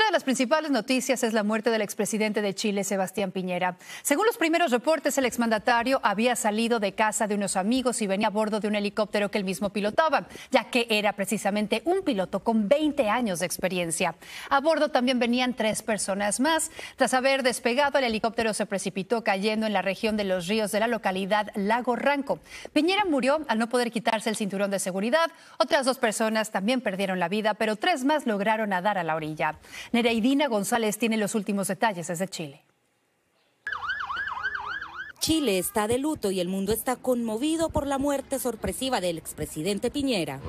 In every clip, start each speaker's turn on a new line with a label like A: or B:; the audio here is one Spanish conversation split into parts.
A: Otra de las principales noticias es la muerte del expresidente de Chile, Sebastián Piñera. Según los primeros reportes, el exmandatario había salido de casa de unos amigos y venía a bordo de un helicóptero que él mismo pilotaba, ya que era precisamente un piloto con 20 años de experiencia. A bordo también venían tres personas más. Tras haber despegado, el helicóptero se precipitó cayendo en la región de los ríos de la localidad Lago Ranco. Piñera murió al no poder quitarse el cinturón de seguridad. Otras dos personas también perdieron la vida, pero tres más lograron nadar a la orilla. Nereidina González tiene los últimos detalles desde Chile.
B: Chile está de luto y el mundo está conmovido por la muerte sorpresiva del expresidente Piñera.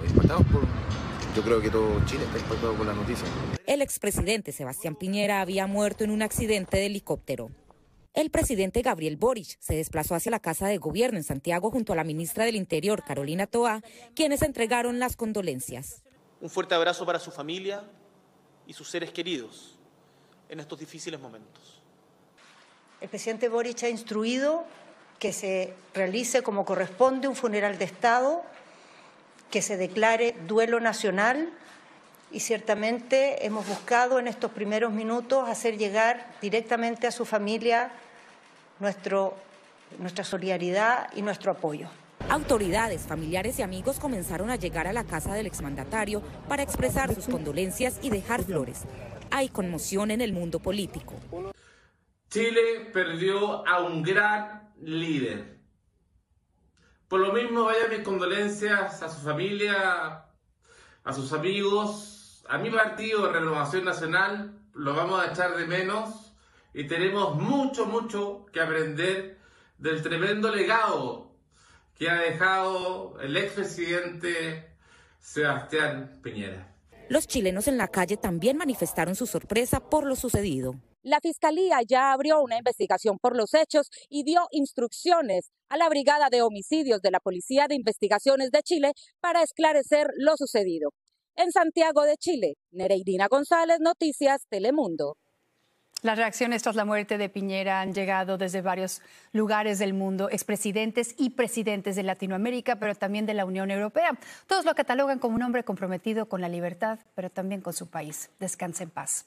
C: Yo creo que todo Chile está impactado por la noticia.
B: El expresidente Sebastián Piñera había muerto en un accidente de helicóptero. El presidente Gabriel Boric se desplazó hacia la Casa de Gobierno en Santiago junto a la ministra del Interior, Carolina Toa, quienes entregaron las condolencias.
D: Un fuerte abrazo para su familia y sus seres queridos en estos difíciles momentos.
E: El presidente Boric ha instruido que se realice como corresponde un funeral de Estado, que se declare duelo nacional y ciertamente hemos buscado en estos primeros minutos hacer llegar directamente a su familia nuestro, nuestra solidaridad y nuestro apoyo.
B: Autoridades, familiares y amigos comenzaron a llegar a la casa del exmandatario para expresar sus condolencias y dejar flores. Hay conmoción en el mundo político.
F: Chile perdió a un gran líder. Por lo mismo, vaya mis condolencias a su familia, a sus amigos, a mi partido Renovación Nacional, lo vamos a echar de menos y tenemos mucho, mucho que aprender del tremendo legado que ha dejado el expresidente Sebastián Piñera.
B: Los chilenos en la calle también manifestaron su sorpresa por lo sucedido. La Fiscalía ya abrió una investigación por los hechos y dio instrucciones a la Brigada de Homicidios de la Policía de Investigaciones de Chile para esclarecer lo sucedido. En Santiago de Chile, Nereidina González, Noticias Telemundo.
A: Las reacciones tras la muerte de Piñera han llegado desde varios lugares del mundo, expresidentes y presidentes de Latinoamérica, pero también de la Unión Europea. Todos lo catalogan como un hombre comprometido con la libertad, pero también con su país. Descanse en paz.